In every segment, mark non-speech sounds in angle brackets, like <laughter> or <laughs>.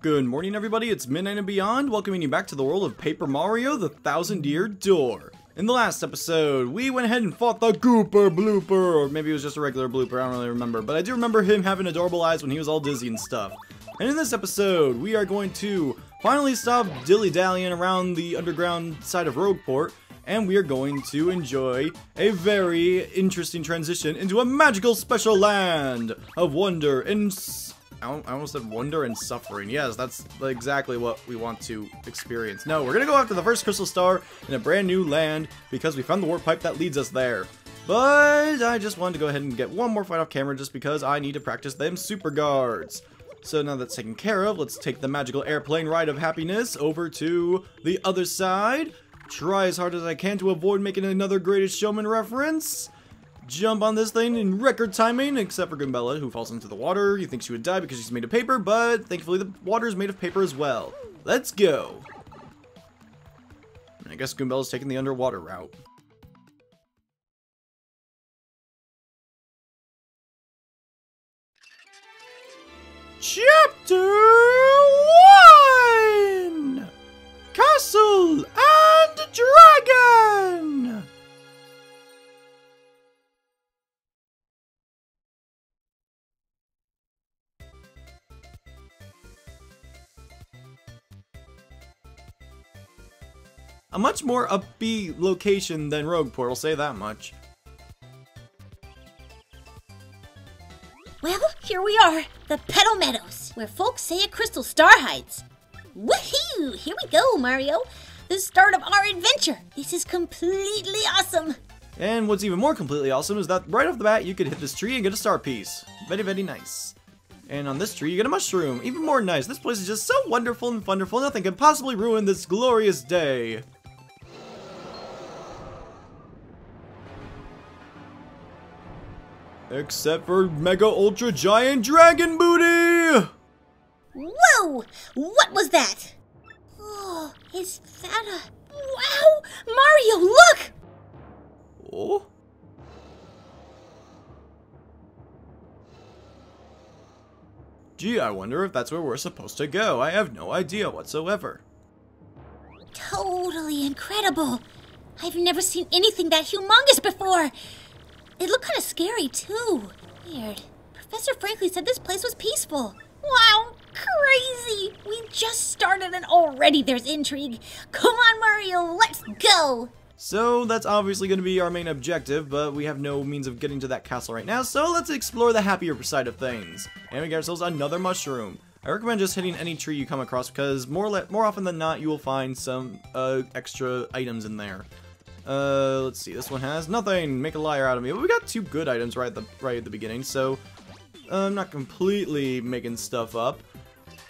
Good morning everybody, it's Midnight and Beyond, welcoming you back to the world of Paper Mario The Thousand Year Door. In the last episode, we went ahead and fought the Gooper Blooper, or maybe it was just a regular blooper, I don't really remember, but I do remember him having adorable eyes when he was all dizzy and stuff. And in this episode, we are going to finally stop dilly-dallying around the underground side of Rogueport, and we are going to enjoy a very interesting transition into a magical special land of wonder and I almost said wonder and suffering. Yes, that's exactly what we want to experience. No, we're gonna go after the first crystal star in a brand new land because we found the warp pipe that leads us there. But I just wanted to go ahead and get one more fight off camera just because I need to practice them super guards. So now that's taken care of, let's take the magical airplane ride of happiness over to the other side. Try as hard as I can to avoid making another Greatest Showman reference jump on this thing in record timing, except for Goombella, who falls into the water. He thinks she would die because she's made of paper, but thankfully the water is made of paper as well. Let's go! I guess Goombella's taking the underwater route. Chapter A much more upbeat location than Rogueport, I'll say that much. Well, here we are, the Petal Meadows, where folks say a crystal star hides. Woohoo! Here we go, Mario. The start of our adventure. This is completely awesome. And what's even more completely awesome is that right off the bat, you could hit this tree and get a star piece. Very, very nice. And on this tree, you get a mushroom. Even more nice. This place is just so wonderful and wonderful. Nothing can possibly ruin this glorious day. Except for Mega Ultra Giant Dragon Booty! Whoa! What was that? Oh, is that a... Wow! Mario, look! Oh? Gee, I wonder if that's where we're supposed to go. I have no idea whatsoever. Totally incredible. I've never seen anything that humongous before. It looked kind of scary, too. Weird. Professor Frankly said this place was peaceful. Wow, crazy! We just started and already there's intrigue. Come on, Mario, let's go! So that's obviously going to be our main objective, but we have no means of getting to that castle right now, so let's explore the happier side of things. And we get ourselves another mushroom. I recommend just hitting any tree you come across because more more often than not you will find some uh, extra items in there. Uh, let's see. This one has nothing. Make a liar out of me. But we got two good items right at the right at the beginning, so uh, I'm not completely making stuff up.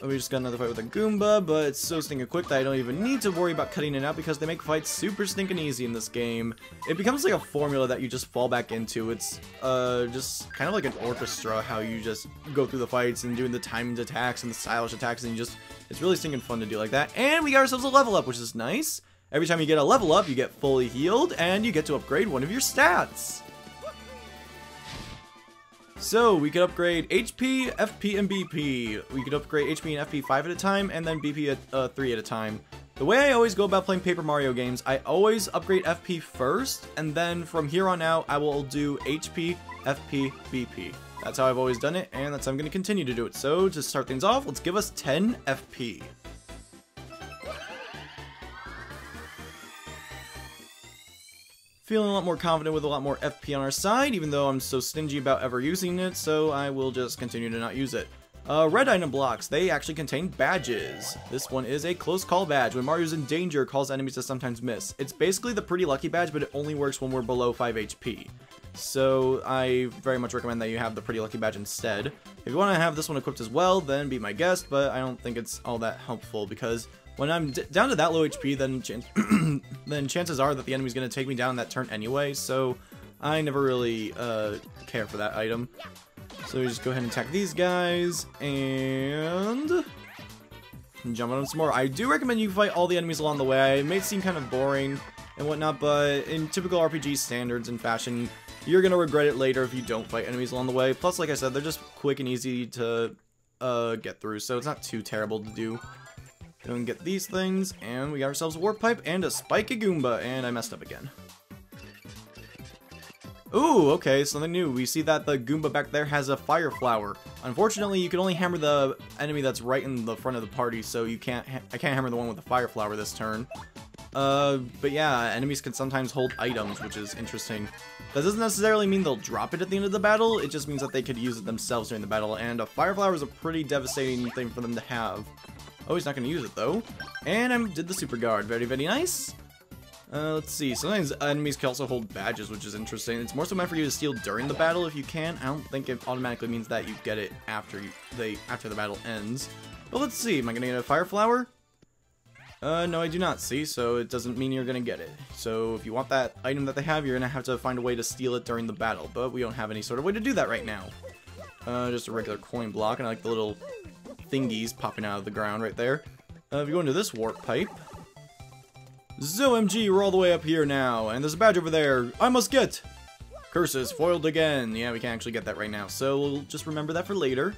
We just got another fight with a Goomba, but it's so stinking quick that I don't even need to worry about cutting it out because they make fights super stinking easy in this game. It becomes like a formula that you just fall back into. It's uh, just kind of like an orchestra, how you just go through the fights and doing the timed attacks and the stylish attacks, and you just, it's really stinking fun to do like that. And we got ourselves a level up, which is nice. Every time you get a level up, you get fully healed, and you get to upgrade one of your stats. So, we could upgrade HP, FP, and BP. We could upgrade HP and FP 5 at a time, and then BP at uh, 3 at a time. The way I always go about playing Paper Mario games, I always upgrade FP first, and then from here on out, I will do HP, FP, BP. That's how I've always done it, and that's how I'm going to continue to do it. So, to start things off, let's give us 10 FP. Feeling a lot more confident with a lot more FP on our side, even though I'm so stingy about ever using it, so I will just continue to not use it. Uh, red item blocks, they actually contain badges. This one is a close call badge. When Mario's in danger, calls enemies to sometimes miss. It's basically the pretty lucky badge, but it only works when we're below 5 HP. So I very much recommend that you have the pretty lucky badge instead. If you want to have this one equipped as well, then be my guest, but I don't think it's all that helpful because when I'm down to that low HP, then <clears throat> then chances are that the enemy's going to take me down that turn anyway, so I never really uh, care for that item. So we just go ahead and attack these guys, and... Jump on them some more. I do recommend you fight all the enemies along the way. It may seem kind of boring and whatnot, but in typical RPG standards and fashion, you're going to regret it later if you don't fight enemies along the way. Plus, like I said, they're just quick and easy to uh, get through, so it's not too terrible to do. Go and get these things, and we got ourselves a warp pipe and a spiky Goomba, and I messed up again. Ooh, okay, something new. We see that the Goomba back there has a fire flower. Unfortunately, you can only hammer the enemy that's right in the front of the party, so you can't. I can't hammer the one with the fire flower this turn. Uh, but yeah, enemies can sometimes hold items, which is interesting. That doesn't necessarily mean they'll drop it at the end of the battle, it just means that they could use it themselves during the battle, and a fire flower is a pretty devastating thing for them to have. Oh, he's not going to use it, though. And I did the super guard. Very, very nice. Uh, let's see. Sometimes enemies can also hold badges, which is interesting. It's more so meant for you to steal during the battle if you can. I don't think it automatically means that you get it after you, they after the battle ends. But let's see. Am I gonna get a fire flower? Uh, no, I do not. See, so it doesn't mean you're gonna get it. So if you want that item that they have, you're gonna have to find a way to steal it during the battle. But we don't have any sort of way to do that right now. Uh, just a regular coin block, and I like the little thingies popping out of the ground right there. Uh, if you go into this warp pipe, ZOMG, we're all the way up here now, and there's a badge over there. I must get! Curses, foiled again. Yeah, we can't actually get that right now, so we'll just remember that for later.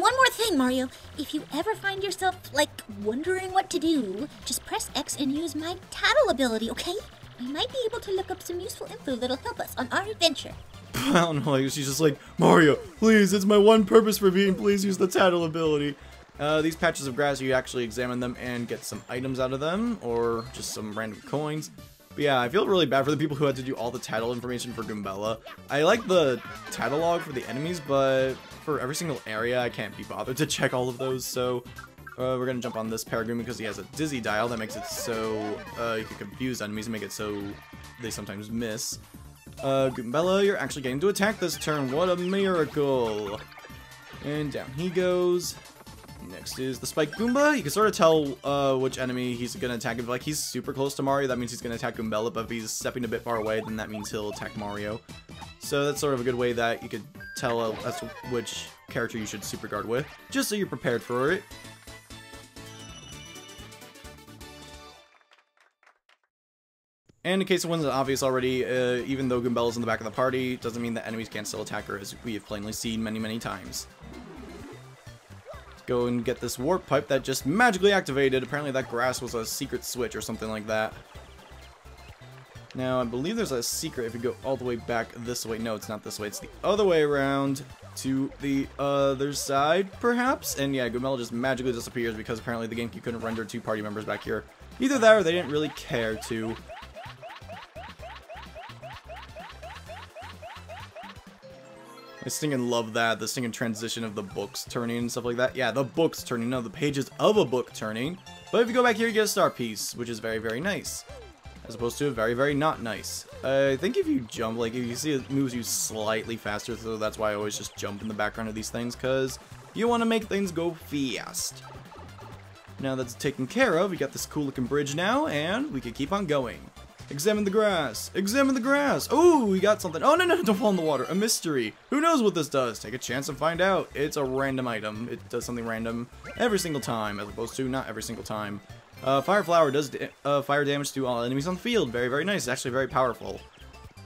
One more thing, Mario. If you ever find yourself, like, wondering what to do, just press X and use my tattle ability, okay? We might be able to look up some useful info that'll help us on our adventure. <laughs> I don't know, like, she's just like, Mario, please, it's my one purpose for being, please use the tattle ability. Uh, these patches of grass, you actually examine them and get some items out of them, or just some random coins. But yeah, I feel really bad for the people who had to do all the tattle information for Goombella. I like the tattle log for the enemies, but for every single area, I can't be bothered to <laughs> check all of those, so... Uh, we're gonna jump on this Paragoon because he has a Dizzy Dial that makes it so uh, you can confuse enemies and make it so they sometimes miss. Uh, Goombella, you're actually getting to attack this turn. What a miracle! And down he goes. Next is the Spike Goomba. You can sort of tell uh, which enemy he's going to attack. If like he's super close to Mario, that means he's going to attack Goombella, but if he's stepping a bit far away, then that means he'll attack Mario. So that's sort of a good way that you could tell uh, as which character you should super guard with, just so you're prepared for it. And in case it wasn't obvious already, uh, even though Goombella's in the back of the party, doesn't mean that enemies can't still attack her, as we have plainly seen many, many times go and get this warp pipe that just magically activated. Apparently that grass was a secret switch or something like that. Now, I believe there's a secret if you go all the way back this way. No, it's not this way. It's the other way around to the other side, perhaps? And yeah, Goombella just magically disappears because apparently the GameCube couldn't render two party members back here. Either that or they didn't really care to. I sing and love that, the singing transition of the books turning and stuff like that. Yeah, the books turning, no, the pages of a book turning. But if you go back here, you get a star piece, which is very, very nice. As opposed to a very, very not nice. I think if you jump, like, if you see it moves you slightly faster, so that's why I always just jump in the background of these things, because you want to make things go fast. Now that's taken care of, we got this cool looking bridge now, and we can keep on going. Examine the grass. Examine the grass. Oh, we got something. Oh, no, no, <laughs> don't fall in the water. A mystery. Who knows what this does? Take a chance and find out. It's a random item. It does something random every single time, as opposed to not every single time. Uh, Fire Flower does uh, fire damage to all enemies on the field. Very, very nice. It's actually very powerful.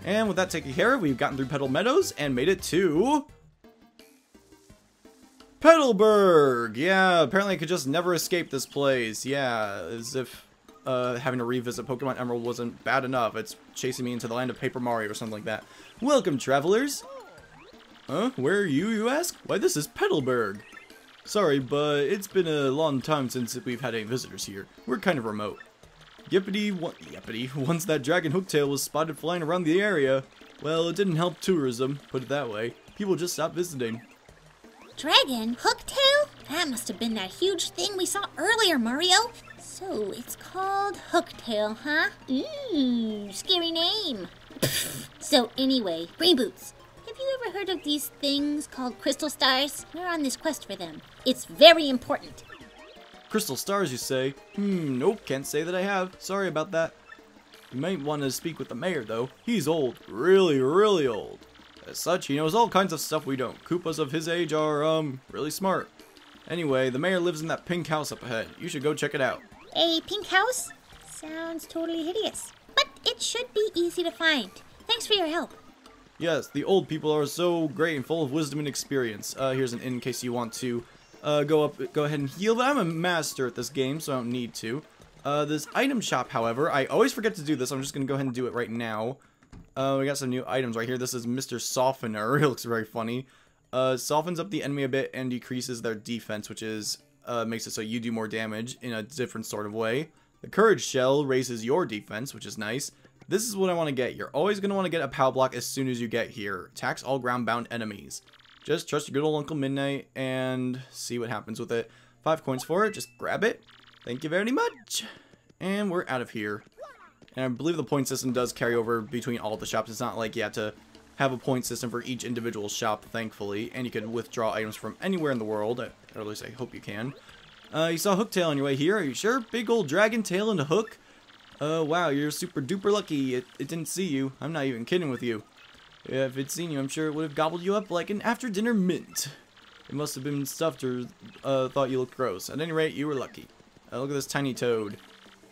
And with that taken care of, we've gotten through Petal Meadows and made it to... Petalburg! Yeah, apparently I could just never escape this place. Yeah, as if uh, having to revisit Pokemon Emerald wasn't bad enough. It's chasing me into the land of Paper Mario or something like that. Welcome, travelers! Huh? Where are you, you ask? Why, this is Petalburg. Sorry, but it's been a long time since we've had any visitors here. We're kind of remote. Yippity, yippity, <laughs> once that dragon hooktail was spotted flying around the area, well, it didn't help tourism, put it that way. People just stopped visiting. Dragon? Hooktail? That must have been that huge thing we saw earlier, Mario. So, it's called Hooktail, huh? Ooh, scary name. <laughs> so, anyway, Brain Boots. Have you ever heard of these things called crystal stars? We're on this quest for them. It's very important. Crystal stars, you say? Hmm, nope, can't say that I have. Sorry about that. You might want to speak with the mayor, though. He's old. Really, really old. As such, he knows all kinds of stuff we don't. Koopas of his age are, um, really smart. Anyway, the mayor lives in that pink house up ahead. You should go check it out. A pink house? Sounds totally hideous. But it should be easy to find. Thanks for your help. Yes, the old people are so great and full of wisdom and experience. Uh, here's an in case you want to uh, go up, go ahead and heal. But I'm a master at this game, so I don't need to. Uh, this item shop, however, I always forget to do this. I'm just gonna go ahead and do it right now. Uh, we got some new items right here. This is Mr. Softener. <laughs> It looks very funny. Uh, softens up the enemy a bit and decreases their defense, which is uh, makes it so you do more damage in a different sort of way. The Courage Shell raises your defense, which is nice. This is what I want to get. You're always going to want to get a POW block as soon as you get here. Attacks all ground-bound enemies. Just trust your good old Uncle Midnight and see what happens with it. Five coins for it. Just grab it. Thank you very much. And we're out of here. And I believe the point system does carry over between all the shops. It's not like you have to have a point system for each individual shop, thankfully. And you can withdraw items from anywhere in the world. Or at least I hope you can. Uh, you saw Hooktail on your way here. Are you sure? Big old dragon tail and a hook? Uh, wow, you're super duper lucky. It, it didn't see you. I'm not even kidding with you. If it'd seen you, I'm sure it would have gobbled you up like an after-dinner mint. It must have been stuffed or uh, thought you looked gross. At any rate, you were lucky. Uh, look at this tiny toad.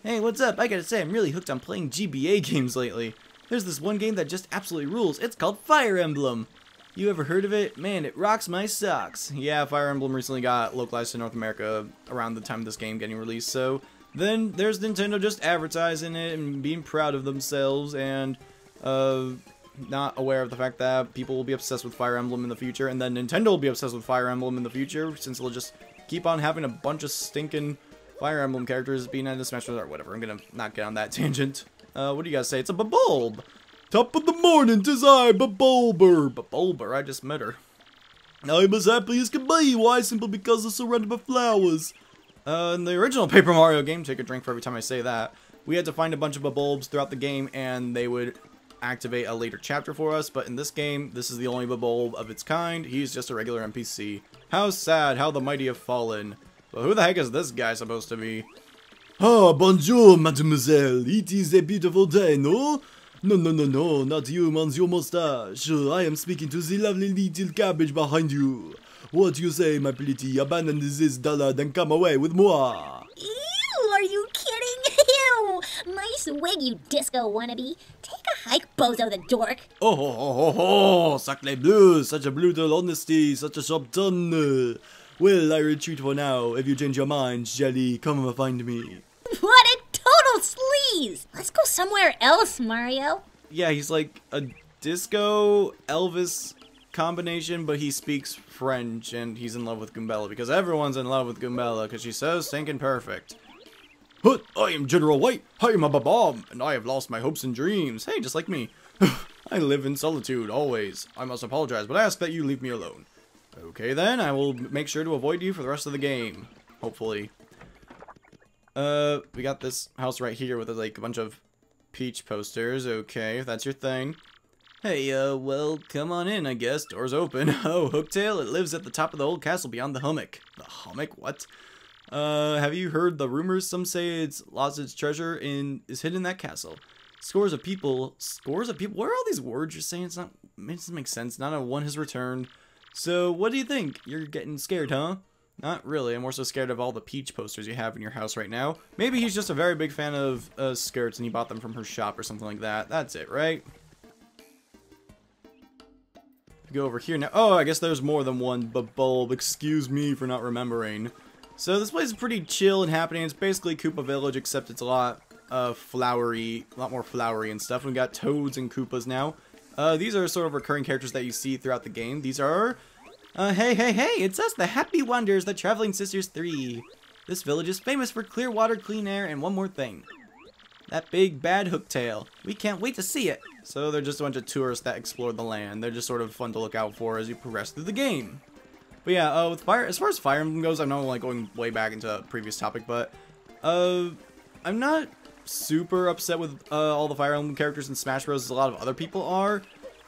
Hey, what's up? I gotta say, I'm really hooked on playing GBA <laughs> games lately. There's this one game that just absolutely rules. It's called Fire Emblem. You ever heard of it? Man, it rocks my socks. Yeah, Fire Emblem recently got localized to North America around the time of this game getting released, so then there's Nintendo just advertising it and being proud of themselves and uh, not aware of the fact that people will be obsessed with Fire Emblem in the future, and then Nintendo will be obsessed with Fire Emblem in the future, since they'll just keep on having a bunch of stinking Fire Emblem characters being in the Smash Bros. or whatever. I'm gonna not get on that <laughs> tangent. Uh, what do you guys say? It's a bulb. Top of the morning, tis I, Bub-ulber. Bub-ulber, I just met her. I'm as happy as can be. Why? Simply because I'm surrounded by flowers. Uh, in the original Paper Mario game, take a drink for every time I say that, we had to find a bunch of bulbs throughout the game, and they would activate a later chapter for us, but in this game, this is the only bulb of its kind. He's just a regular NPC. How sad, how the mighty have fallen. But who the heck is this guy supposed to be? Ah, bonjour, mademoiselle. It is a beautiful day, no? No, no, no, no, not you, Monsieur Moustache. I am speaking to the lovely little cabbage behind you. What do you say, my pretty? Abandon this dullard and come away with moi. Ew, are you kidding? <laughs> Ew! Nice wig, you disco wannabe. Take a hike, bozo the dork. Oh, ho, ho, ho, ho, sacre bleu, such a brutal honesty, such a sharp tongue. Well, I retreat for now. If you change your mind, Jelly, come and find me. Sleaze! Let's go somewhere else, Mario. Yeah, he's like a disco Elvis combination, but he speaks French and he's in love with Goombella because everyone's in love with Goombella because she's so stinking perfect. But I am General White, I am a bomb, and I have lost my hopes and dreams. Hey, just like me. <sighs> I live in solitude, always. I must apologize, but I ask that you leave me alone. Okay then, I will make sure to avoid you for the rest of the game. Hopefully. Uh, we got this house right here with like a bunch of peach posters. Okay, if that's your thing. Hey, uh, well, come on in, I guess. Door's open. <laughs> Oh, Hooktail, it lives at the top of the old castle beyond the hummock. The hummock? What? Uh, have you heard the rumors? Some say it's lost its treasure and is hidden in that castle. Scores of people, scores of people, what are all these words you're saying? It's not, it doesn't make sense. Not a one has returned. So, what do you think? You're getting scared, huh? Not really. I'm more so scared of all the Peach posters you have in your house right now. Maybe he's just a very big fan of uh, skirts and he bought them from her shop or something like that. That's it, right? Go over here now. Oh, I guess there's more than one but bulb. Excuse me for not remembering. So this place is pretty chill and happening. It's basically Koopa Village, except it's a lot uh, flowery, a lot more flowery and stuff. We've got Toads and Koopas now. Uh, these are sort of recurring characters that you see throughout the game. These are uh, hey, hey, hey, it's us, the Happy Wonders, the Traveling Sisters 3. This village is famous for clear water, clean air, and one more thing. That big bad hooktail. We can't wait to see it. So they're just a bunch of tourists that explore the land. They're just sort of fun to look out for as you progress through the game. But yeah, uh, with Fire, as far as Fire Emblem goes, I know like going way back into a previous topic, but uh, I'm not super upset with uh, all the Fire Emblem characters in Smash Bros. as a lot of other people are.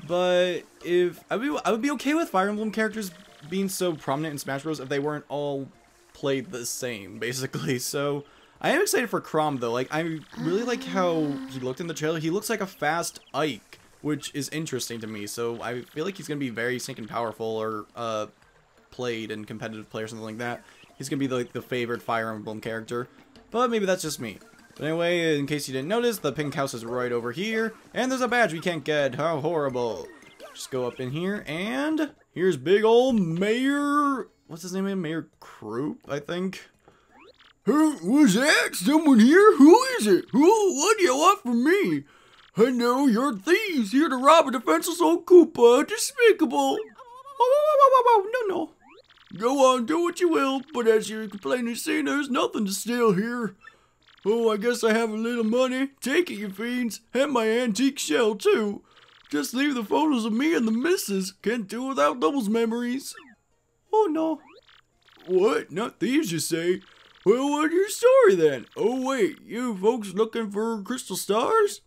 But if I would, be, I would be okay with Fire Emblem characters being so prominent in Smash Bros. if they weren't all played the same, basically. <laughs> So I am excited for Chrom though. Like I really like how he looked in the trailer. He looks like a fast Ike, which is interesting to me. So I feel like he's gonna be very stinking powerful or uh played in competitive play or something like that. He's gonna be like the favorite Fire Emblem character. But maybe that's just me. But anyway, in case you didn't notice, the pink house is right over here, and there's a badge we can't get. How horrible. just go up in here, and here's big old Mayor. What's his name? Again? Mayor Kroop, I think. Who was that? Someone here? Who is it? Who? What do you want from me? I know you're thieves here to rob a defenseless old Koopa. Despicable. Whoa, whoa, whoa, whoa, whoa, no, no. Go on, do what you will, but as you plainly see, there's nothing to steal here. Oh, I guess I have a little money. Take it, you fiends. And my antique shell, too. Just leave the photos of me and the missus. Can't do without doubles memories. Oh, no. What? Not thieves, you say? Well, what's your story then? Oh, wait, you folks looking for crystal stars?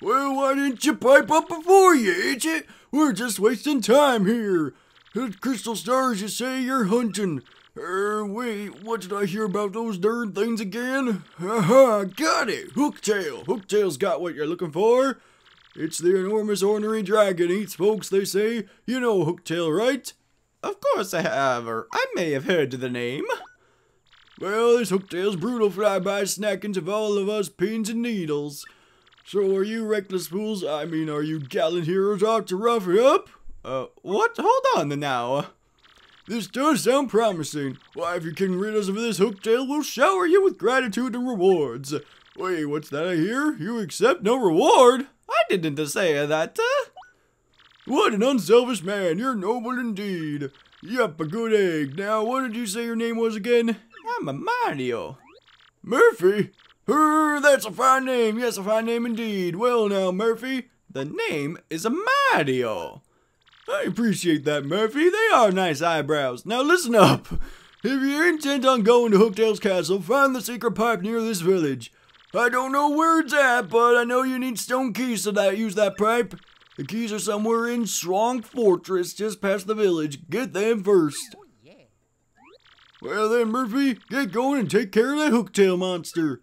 Well, why didn't you pipe up before, you idiot? We're just wasting time here. The crystal stars, you say you're hunting. Er, wait, what did I hear about those darn things again? Haha, got it! Hooktail! Hooktail's got what you're looking for. It's the enormous ornery dragon eats folks, they say. You know Hooktail, right? Of course I have, or I may have heard the name. Well, this Hooktail's brutal flyby snackings of all of us pins and needles. So are you reckless fools, I mean, are you gallant heroes out to rough it up? Uh, what? Hold on now. This does sound promising. Why, if you can rid us of this Hooktail, we'll shower you with gratitude and rewards. Wait, what's that I hear? You accept no reward? I didn't say that. Uh... What an unselfish man. You're noble indeed. Yep, a good egg. Now, what did you say your name was again? I'm a Mario. Murphy? Er, that's a fine name. Yes, a fine name indeed. Well now, Murphy. The name is a Mario. I appreciate that, Murphy. They are nice eyebrows. Now listen up. If you're intent on going to Hooktail's castle, find the secret pipe near this village. I don't know where it's at, but I know you need stone keys to that use that pipe. The keys are somewhere in Strong Fortress, just past the village. Get them first. Well then, Murphy, get going and take care of that Hooktail monster.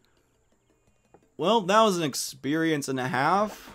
Well, that was an experience and a half.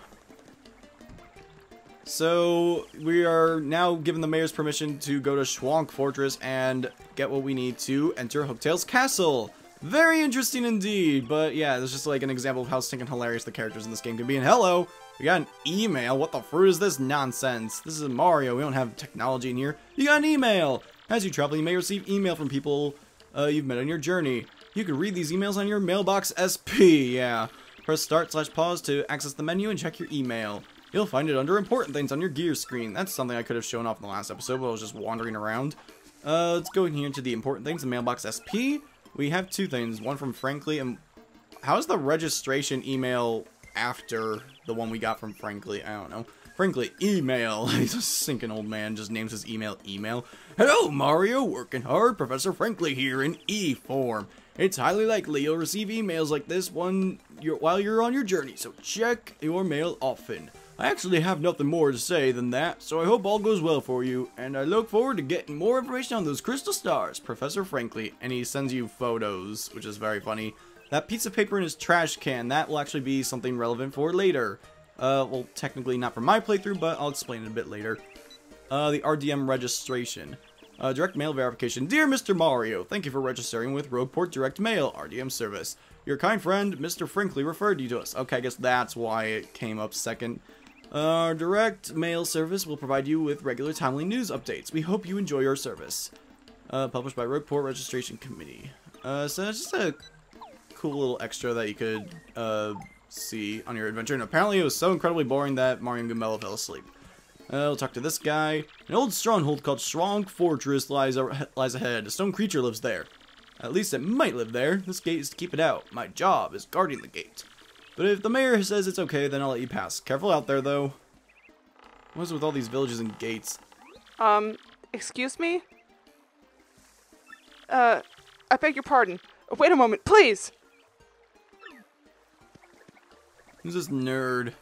So, we are now given the mayor's permission to go to Shhwonk Fortress and get what we need to enter Hooktail's castle. Very interesting indeed, but yeah, this is just like an example of how stinking hilarious the characters in this game can be. And hello, we got an email. What the fruit is this nonsense? This is Mario. We don't have technology in here. You got an email. As you travel, you may receive email from people uh, you've met on your journey. You can read these emails on your mailbox SP, yeah. Press start slash pause to access the menu and check your email. You'll find it under important things on your gear screen. That's something I could have shown off in the last episode, but I was just wandering around. Uh, let's go in here to the important things, the mailbox SP. We have two things, one from Frankly, and how's the registration email after the one we got from Frankly? I don't know. Frankly, email. <laughs> He's a sinking old man, just names his email email. Hello, Mario, working hard. Professor Frankly here in E form. It's highly likely you'll receive emails like this one while you're on your journey, so check your mail often. I actually have nothing more to say than that, so I hope all goes well for you, and I look forward to getting more information on those crystal stars, Professor Frankly, and he sends you photos, which is very funny. That piece of paper in his trash can, that will actually be something relevant for later. Uh, well, technically not for my playthrough, but I'll explain it a bit later. Uh, the RDM registration. Uh, direct mail verification. Dear Mr. Mario, thank you for registering with Rogueport Direct Mail RDM service. Your kind friend, Mr. Frankly, referred you to us. Okay, I guess that's why it came up second. Our direct mail service will provide you with regular timely news updates. We hope you enjoy your service. Uh, published by Rogueport Registration Committee. Uh, so it's just a cool little extra that you could uh, see on your adventure. And apparently it was so incredibly boring that Mario and Goombella fell asleep. Uh, we'll talk to this guy. An old stronghold called Strong Fortress lies, lies ahead. A stone creature lives there. At least it might live there. This gate is to keep it out. My job is guarding the gate. But if the mayor says it's okay, then I'll let you pass. Careful out there, though. What is with all these villages and gates? Um, excuse me? Uh, I beg your pardon. Wait a moment, please! Who's this nerd?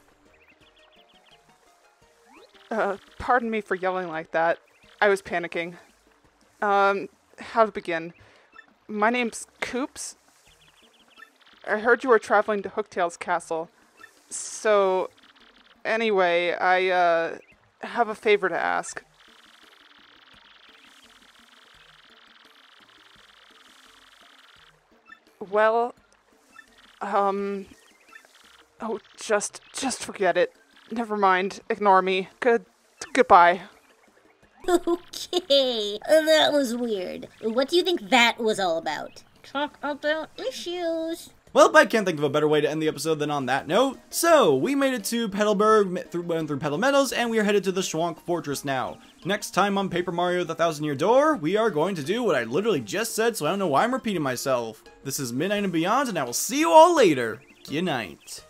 Uh, pardon me for yelling like that. I was panicking. Um, how to begin? My name's Koops. I heard you were traveling to Hooktail's castle. So, anyway, I, uh, have a favor to ask. Well, um, oh, just, just forget it. Never mind. Ignore me. Good. Goodbye. Okay, that was weird. What do you think that was all about? Talk about issues. Well, I can't think of a better way to end the episode than on that note. So, we made it to Petalburg, through, went through Petal Meadows, and we are headed to the Shhwonk Fortress now. Next time on Paper Mario The Thousand Year Door, we are going to do what I literally just said, so I don't know why I'm repeating myself. This is Midnight and Beyond, and I will see you all later. Good night.